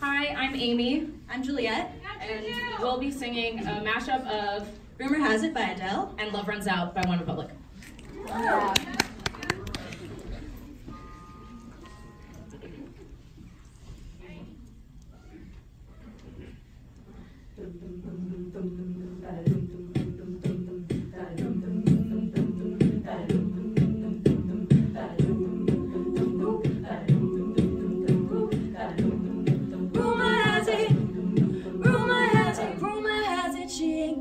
Hi, I'm Amy. I'm Juliette. And we'll be singing a mashup of Rumor Has It by Adele and Love Runs Out by One Republic. Yeah.